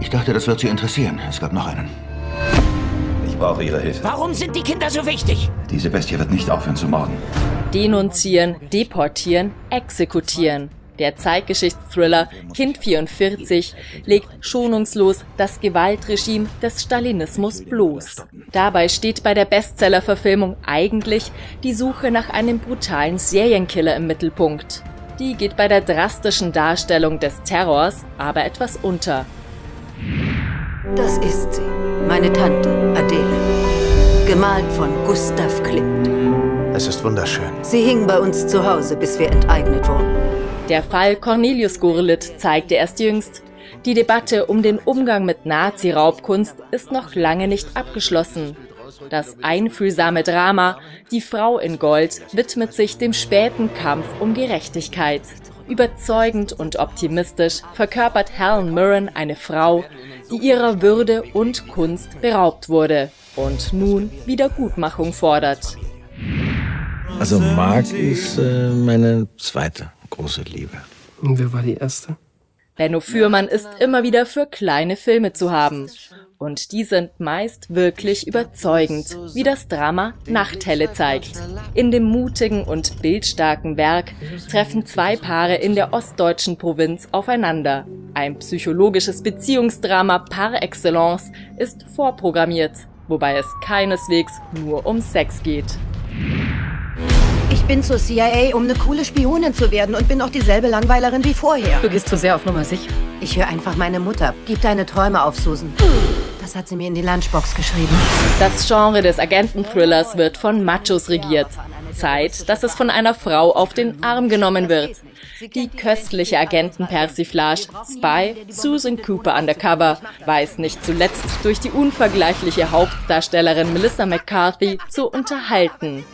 Ich dachte, das wird Sie interessieren. Es gab noch einen. Ich brauche Ihre Hilfe. Warum sind die Kinder so wichtig? Diese Bestie wird nicht aufhören zu morden. Denunzieren, deportieren, exekutieren. Der Zeitgeschichtsthriller Kind 44 legt schonungslos das Gewaltregime des Stalinismus bloß. Dabei steht bei der Bestsellerverfilmung eigentlich die Suche nach einem brutalen Serienkiller im Mittelpunkt. Die geht bei der drastischen Darstellung des Terrors aber etwas unter. Das ist sie, meine Tante Adele. Gemalt von Gustav Klimt. Es ist wunderschön. Sie hing bei uns zu Hause, bis wir enteignet wurden. Der Fall Cornelius Gurlitt zeigte erst jüngst, die Debatte um den Umgang mit Nazi-Raubkunst ist noch lange nicht abgeschlossen. Das einfühlsame Drama Die Frau in Gold widmet sich dem späten Kampf um Gerechtigkeit. Überzeugend und optimistisch verkörpert Helen Mirren eine Frau, die ihrer Würde und Kunst beraubt wurde und nun Wiedergutmachung fordert. Also Marc ist äh, meine zweite große Liebe. Und wer war die erste? Benno Fürmann ist immer wieder für kleine Filme zu haben. Und die sind meist wirklich überzeugend, wie das Drama Nachthelle zeigt. In dem mutigen und bildstarken Werk treffen zwei Paare in der ostdeutschen Provinz aufeinander. Ein psychologisches Beziehungsdrama par excellence ist vorprogrammiert, wobei es keineswegs nur um Sex geht. Ich bin zur CIA, um eine coole Spionin zu werden und bin auch dieselbe Langweilerin wie vorher. Du gehst zu sehr auf Nummer sicher. Ich höre einfach meine Mutter. Gib deine Träume auf, Susan. Das hat sie mir in die Lunchbox geschrieben. Das Genre des Agenten-Thrillers wird von Machos regiert. Zeit, dass es von einer Frau auf den Arm genommen wird. Die köstliche Agentenpersiflage Spy Susan Cooper Undercover weiß nicht zuletzt durch die unvergleichliche Hauptdarstellerin Melissa McCarthy zu unterhalten.